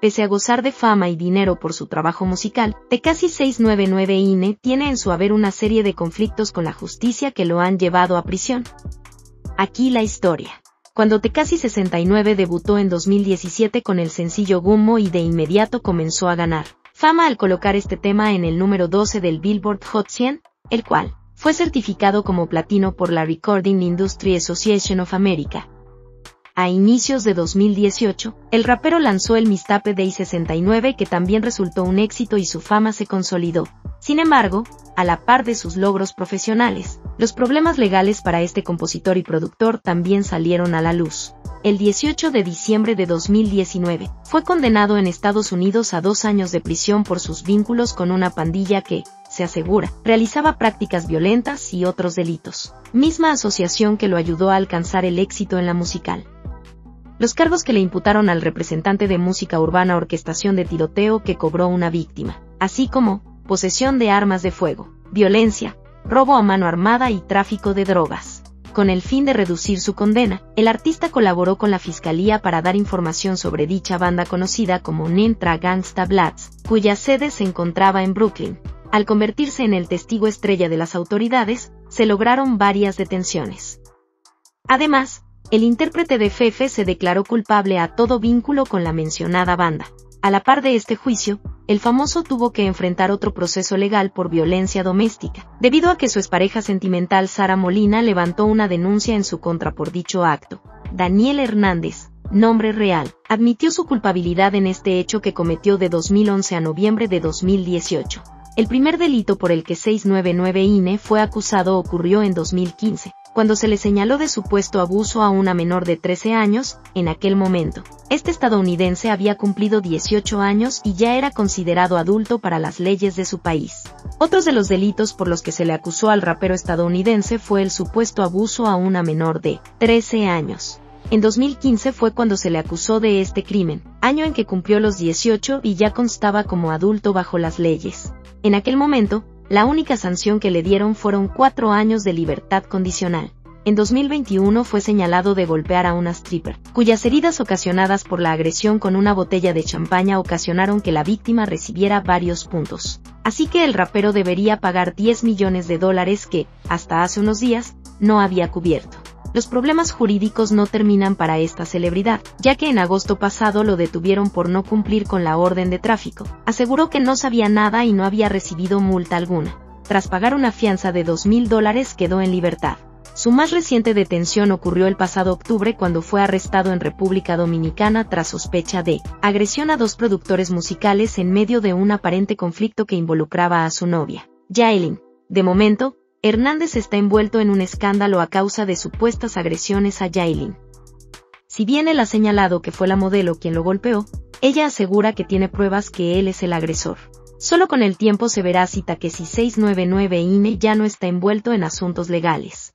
Pese a gozar de fama y dinero por su trabajo musical, Tekashi 699 INE tiene en su haber una serie de conflictos con la justicia que lo han llevado a prisión. Aquí la historia. Cuando Tekashi 69 debutó en 2017 con el sencillo Gummo y de inmediato comenzó a ganar fama al colocar este tema en el número 12 del Billboard Hot 100, el cual fue certificado como platino por la Recording Industry Association of America. A inicios de 2018, el rapero lanzó el Mistape Day 69 que también resultó un éxito y su fama se consolidó. Sin embargo, a la par de sus logros profesionales, los problemas legales para este compositor y productor también salieron a la luz. El 18 de diciembre de 2019, fue condenado en Estados Unidos a dos años de prisión por sus vínculos con una pandilla que, se asegura, realizaba prácticas violentas y otros delitos, misma asociación que lo ayudó a alcanzar el éxito en la musical. Los cargos que le imputaron al representante de música urbana orquestación de tiroteo que cobró una víctima, así como posesión de armas de fuego, violencia, robo a mano armada y tráfico de drogas. Con el fin de reducir su condena, el artista colaboró con la fiscalía para dar información sobre dicha banda conocida como Nintra Gangsta Bloods, cuya sede se encontraba en Brooklyn, al convertirse en el testigo estrella de las autoridades, se lograron varias detenciones. Además, el intérprete de Fefe se declaró culpable a todo vínculo con la mencionada banda. A la par de este juicio, el famoso tuvo que enfrentar otro proceso legal por violencia doméstica, debido a que su expareja sentimental Sara Molina levantó una denuncia en su contra por dicho acto. Daniel Hernández, nombre real, admitió su culpabilidad en este hecho que cometió de 2011 a noviembre de 2018. El primer delito por el que 699 INE fue acusado ocurrió en 2015, cuando se le señaló de supuesto abuso a una menor de 13 años, en aquel momento. Este estadounidense había cumplido 18 años y ya era considerado adulto para las leyes de su país. Otros de los delitos por los que se le acusó al rapero estadounidense fue el supuesto abuso a una menor de 13 años. En 2015 fue cuando se le acusó de este crimen, año en que cumplió los 18 y ya constaba como adulto bajo las leyes. En aquel momento, la única sanción que le dieron fueron cuatro años de libertad condicional. En 2021 fue señalado de golpear a una stripper, cuyas heridas ocasionadas por la agresión con una botella de champaña ocasionaron que la víctima recibiera varios puntos. Así que el rapero debería pagar 10 millones de dólares que, hasta hace unos días, no había cubierto los problemas jurídicos no terminan para esta celebridad, ya que en agosto pasado lo detuvieron por no cumplir con la orden de tráfico. Aseguró que no sabía nada y no había recibido multa alguna. Tras pagar una fianza de 2.000 dólares quedó en libertad. Su más reciente detención ocurrió el pasado octubre cuando fue arrestado en República Dominicana tras sospecha de agresión a dos productores musicales en medio de un aparente conflicto que involucraba a su novia, Jailin. De momento, Hernández está envuelto en un escándalo a causa de supuestas agresiones a Yailin. Si bien él ha señalado que fue la modelo quien lo golpeó, ella asegura que tiene pruebas que él es el agresor. Solo con el tiempo se verá si Takeshi 699 INE ya no está envuelto en asuntos legales.